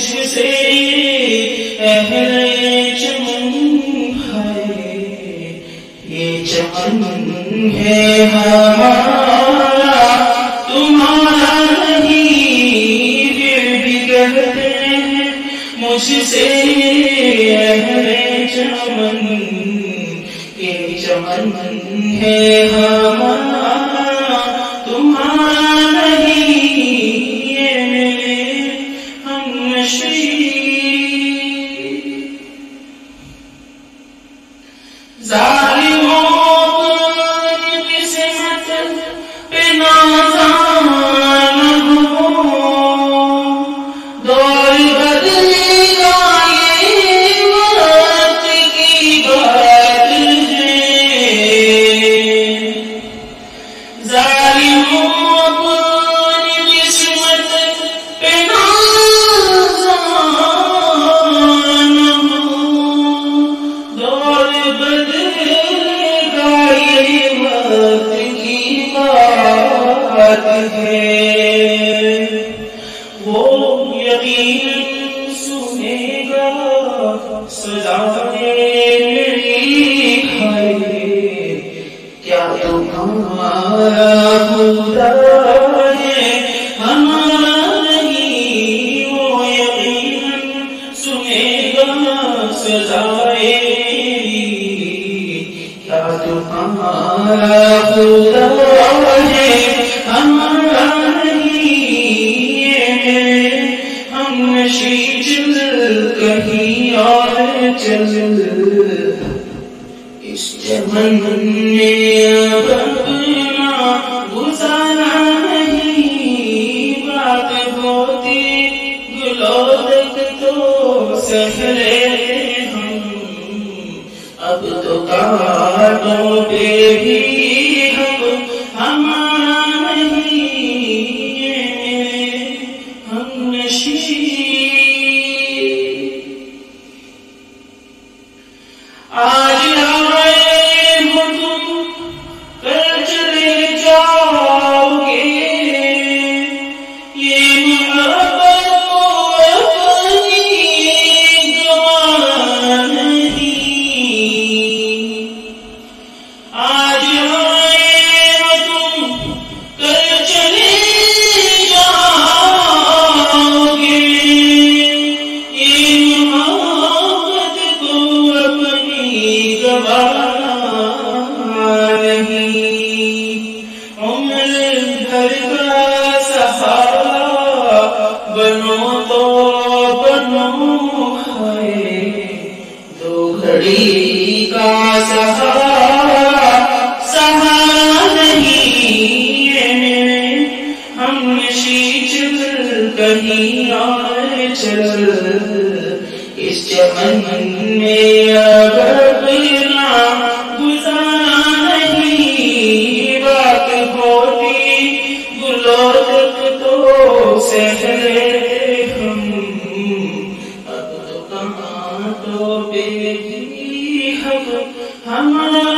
मुझसे अहल चमन है। ये चमन है हमारा। तुम्हारा नहीं बिगड़ते हैं, मुझसे अहल चमन। ये चमन है हमारा। सुनेगा सजाए क्या तो हमारा नहीं सुनेगा सजाए क्या तुम्हारा खुदा है? हमारा नशी कहीं और चल। इस अब अपना गुजारा नहीं, बात होती तो हम। अब तो पे भी घड़ी का सहारा सहारा नहीं हम शीचल कहीं और चल। इस चमन में अगर बिना गुजारा नहीं, बात होती तो हम। अब तो तो Amara